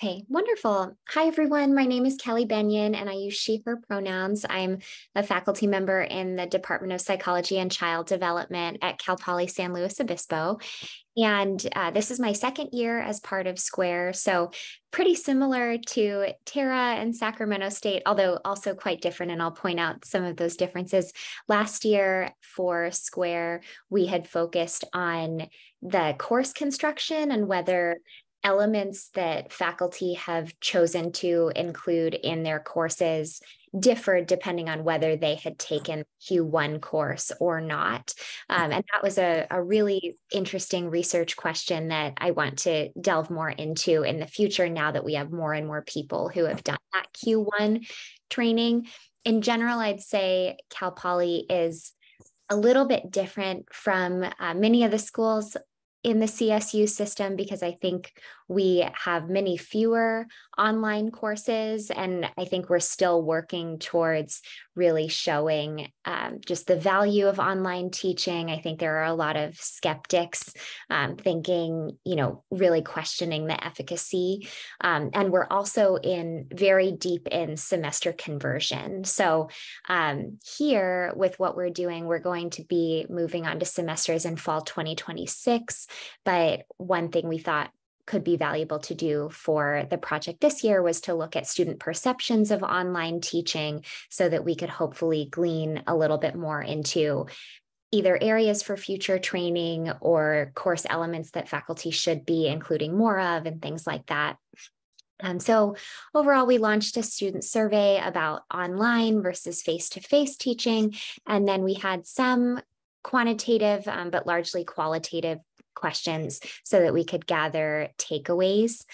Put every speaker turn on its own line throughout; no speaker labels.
Okay, wonderful. Hi, everyone. My name is Kelly Bennion, and I use she, her pronouns. I'm a faculty member in the Department of Psychology and Child Development at Cal Poly San Luis Obispo. And uh, this is my second year as part of SQuAIR. So, pretty similar to Tara and Sacramento State, although also quite different. And I'll point out some of those differences. Last year for SQuAIR, we had focused on the course construction and whether elements that faculty have chosen to include in their courses differed depending on whether they had taken Q1 course or not. Um, and that was a, a really interesting research question that I want to delve more into in the future now that we have more and more people who have done that Q1 training. In general, I'd say Cal Poly is a little bit different from uh, many of the schools in the CSU system because I think we have many fewer online courses. And I think we're still working towards really showing um, just the value of online teaching. I think there are a lot of skeptics um, thinking, you know, really questioning the efficacy. Um, and we're also in very deep in semester conversion. So um, here, with what we're doing, we're going to be moving on to semesters in fall 2026. But one thing we thought could be valuable to do for the project this year was to look at student perceptions of online teaching so that we could hopefully glean a little bit more into either areas for future training or course elements that faculty should be including more of and things like that. Um, so overall, we launched a student survey about online versus face-to-face teaching, and then we had some quantitative um, but largely qualitative questions so that we could gather takeaways.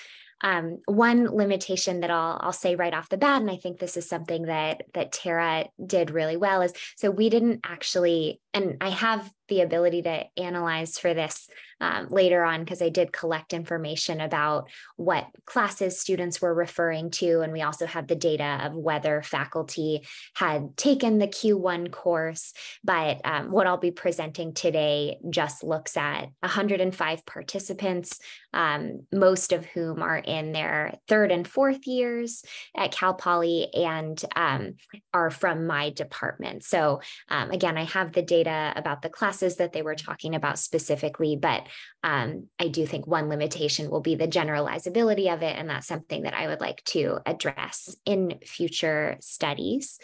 Um, one limitation that I'll, I'll say right off the bat, and I think this is something that that Tara did really well, is so we didn't actually, and I have the ability to analyze for this um, later on because I did collect information about what classes students were referring to. And we also have the data of whether faculty had taken the Q1 course. But um, what I'll be presenting today just looks at 105 participants, um, most of whom are in their third and fourth years at Cal Poly and um, are from my department. So um, again, I have the data about the classes that they were talking about specifically, but um, I do think one limitation will be the generalizability of it. And that's something that I would like to address in future studies.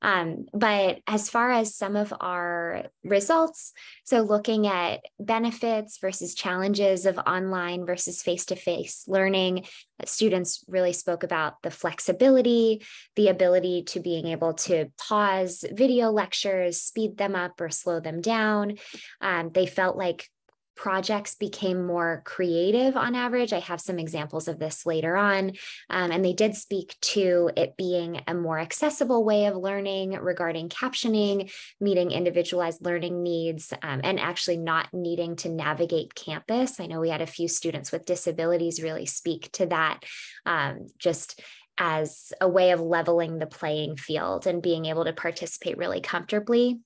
Um, but as far as some of our results, so looking at benefits versus challenges of online versus face to face learning, students really spoke about the flexibility, the ability to being able to pause video lectures, speed them up or slow them down. Um, they felt like projects became more creative on average. I have some examples of this later on. Um, and they did speak to it being a more accessible way of learning regarding captioning, meeting individualized learning needs, um, and actually not needing to navigate campus. I know we had a few students with disabilities really speak to that. Um, just as a way of leveling the playing field and being able to participate really comfortably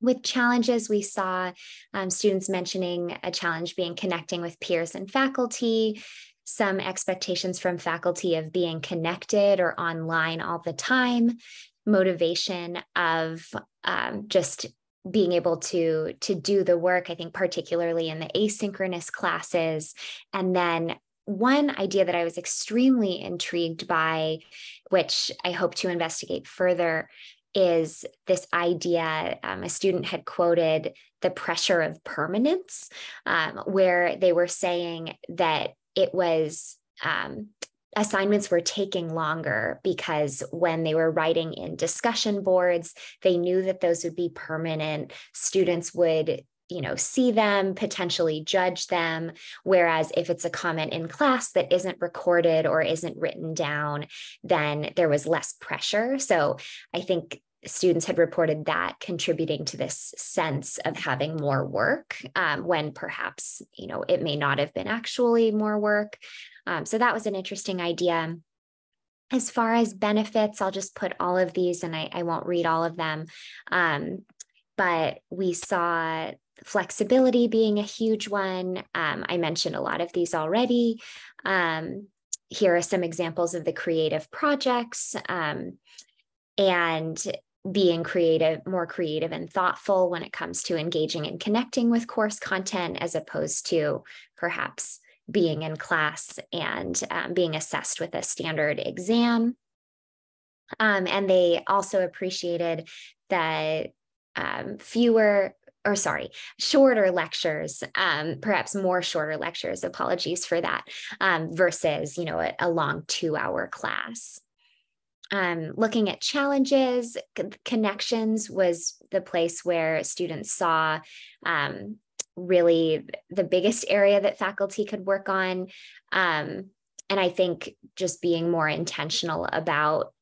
with challenges, we saw um, students mentioning a challenge being connecting with peers and faculty, some expectations from faculty of being connected or online all the time, motivation of um, just being able to to do the work i think particularly in the asynchronous classes. And then one idea that i was extremely intrigued by which i hope to investigate further is this idea um, a student had quoted the pressure of permanence, um, where they were saying that it was um, assignments were taking longer because when they were writing in discussion boards, they knew that those would be permanent. Students would you know see them potentially judge them. Whereas if it's a comment in class that isn't recorded or isn't written down then there was less pressure. So i think students had reported that contributing to this sense of having more work um, when perhaps you know it may not have been actually more work. Um, so that was an interesting idea. As far as benefits i'll just put all of these and i, I won't read all of them. Um, but we saw flexibility being a huge one um, i mentioned a lot of these already um, here are some examples of the creative projects um, and being creative, more creative and thoughtful when it comes to engaging and connecting with course content, as opposed to perhaps being in class and um, being assessed with a standard exam. Um, and they also appreciated that um, fewer or sorry, shorter lectures, um, perhaps more shorter lectures, apologies for that, um, versus, you know, a, a long two hour class. Um, looking at challenges, connections was the place where students saw um, really the biggest area that faculty could work on. Um, and I think just being more intentional about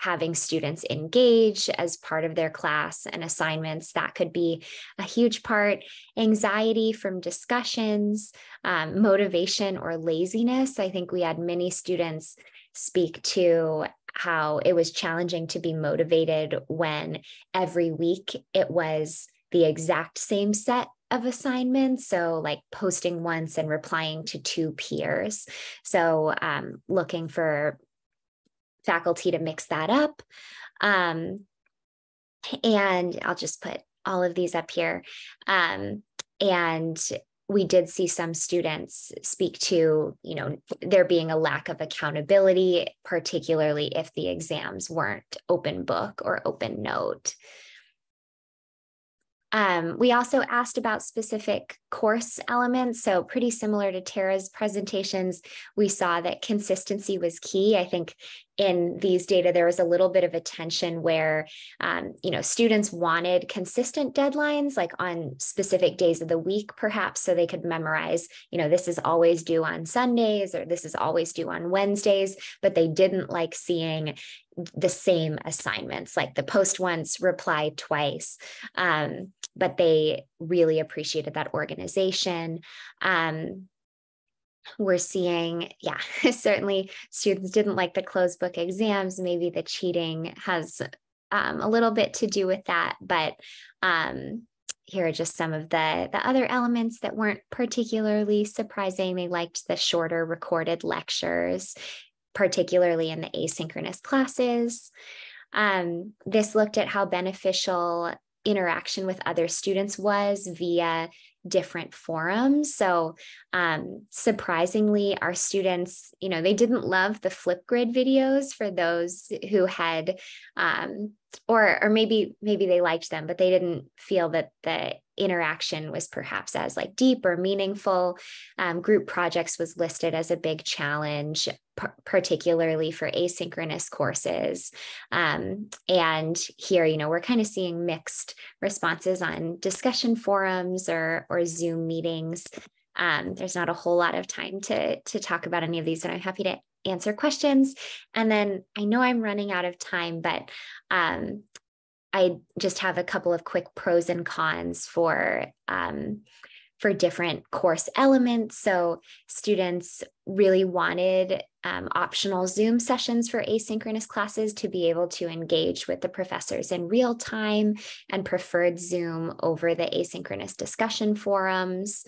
having students engage as part of their class and assignments that could be a huge part anxiety from discussions um, motivation or laziness i think we had many students speak to how it was challenging to be motivated when every week it was the exact same set of assignments. So, like posting once and replying to two peers. So, um, looking for faculty to mix that up. Um, and I'll just put all of these up here. Um, and we did see some students speak to, you know, there being a lack of accountability, particularly if the exams weren't open book or open note. Um, we also asked about specific course elements. So, pretty similar to Tara's presentations, we saw that consistency was key. I think in these data, there was a little bit of a tension where, um, you know, students wanted consistent deadlines, like on specific days of the week, perhaps, so they could memorize, you know, this is always due on Sundays or this is always due on Wednesdays, but they didn't like seeing the same assignments, like the post once, reply twice. Um, but they really appreciated that organization. Um, we're seeing, yeah, certainly students didn't like the closed book exams. Maybe the cheating has um, a little bit to do with that, but um, here are just some of the the other elements that weren't particularly surprising. They liked the shorter recorded lectures, particularly in the asynchronous classes. Um, this looked at how beneficial interaction with other students was via different forums. So, um, surprisingly, our students, you know, they didn't love the Flipgrid videos for those who had, um, or or maybe maybe they liked them, but they didn't feel that the interaction was perhaps as like deep or meaningful. Um, group projects was listed as a big challenge, p- particularly for asynchronous courses. Um, and here, you know, we're kind of seeing mixed responses on discussion forums or or Zoom meetings. Um, there's not a whole lot of time to to talk about any of these, and I'm happy to answer questions. And then I know I'm running out of time, but um, I just have a couple of quick pros and cons for um, for different course elements. So students really wanted um, optional Zoom sessions for asynchronous classes to be able to engage with the professors in real time and preferred Zoom over the asynchronous discussion forums.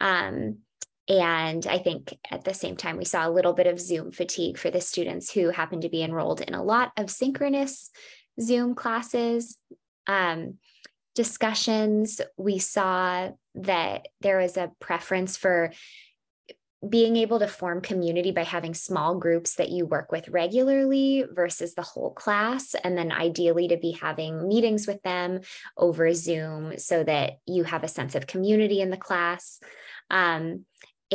Um, and I think at the same time, we saw a little bit of Zoom fatigue for the students who happened to be enrolled in a lot of synchronous Zoom classes. Um, discussions, we saw that there was a preference for being able to form community by having small groups that you work with regularly versus the whole class. And then ideally to be having meetings with them over Zoom so that you have a sense of community in the class. Um,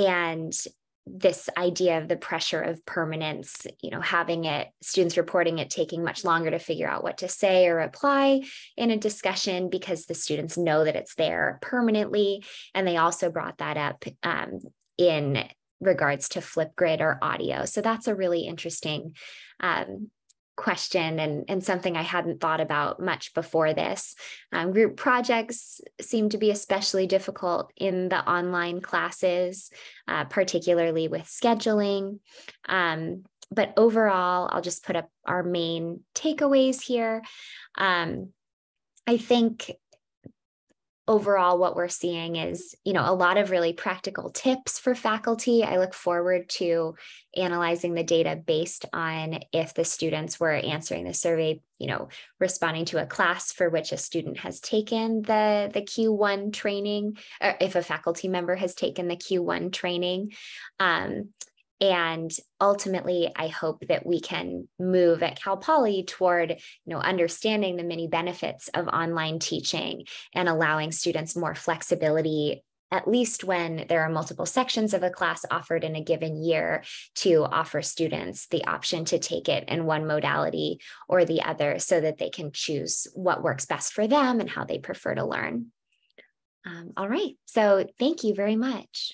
and this idea of the pressure of permanence, you know, having it, students reporting it taking much longer to figure out what to say or apply in a discussion because the students know that it's there permanently. And they also brought that up um, in regards to Flipgrid or audio. So that's a really interesting um, question and, and something I hadn't thought about much before this. Um, group projects seem to be especially difficult in the online classes, uh, particularly with scheduling. Um, but overall, I'll just put up our main takeaways here. Um, I think overall what we're seeing is you know a lot of really practical tips for faculty. I look forward to analyzing the data based on if the students were answering the survey you know responding to a class for which a student has taken the the q1 training or if a faculty member has taken the q1 training. Um, and ultimately i hope that we can move at cal poly toward you know understanding the many benefits of online teaching and allowing students more flexibility at least when there are multiple sections of a class offered in a given year to offer students the option to take it in one modality or the other so that they can choose what works best for them and how they prefer to learn. Um, all right. So thank you very much